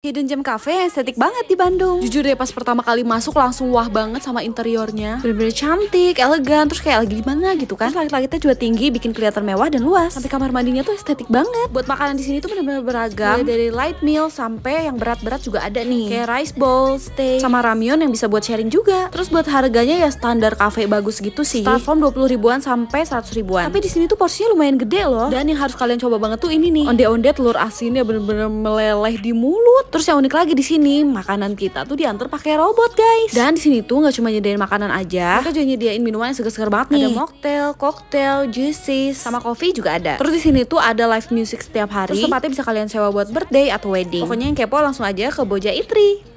Hidden Gem Cafe yang estetik banget di Bandung. Jujur deh pas pertama kali masuk langsung wah banget sama interiornya. Bener-bener cantik, elegan, terus kayak lagi di mana gitu kan. Langit-langitnya juga tinggi, bikin kelihatan mewah dan luas. Sampai kamar mandinya tuh estetik banget. Buat makanan di sini tuh bener-bener beragam. Mulai dari light meal sampai yang berat-berat juga ada nih. Kayak rice bowl, steak, sama ramyun yang bisa buat sharing juga. Terus buat harganya ya standar cafe bagus gitu sih. Start from 20 ribuan sampai 100 ribuan. Tapi di sini tuh porsinya lumayan gede loh. Dan yang harus kalian coba banget tuh ini nih. Onde-onde telur asinnya bener-bener meleleh di mulut Terus yang unik lagi di sini, makanan kita tuh diantar pakai robot, guys. Dan di sini tuh nggak cuma nyediain makanan aja, mereka juga nyediain minuman yang seger-seger banget nih. Ada mocktail, cocktail, juices, sama coffee juga ada. Terus di sini tuh ada live music setiap hari. Terus tempatnya bisa kalian sewa buat birthday atau wedding. Pokoknya yang kepo langsung aja ke Boja Itri.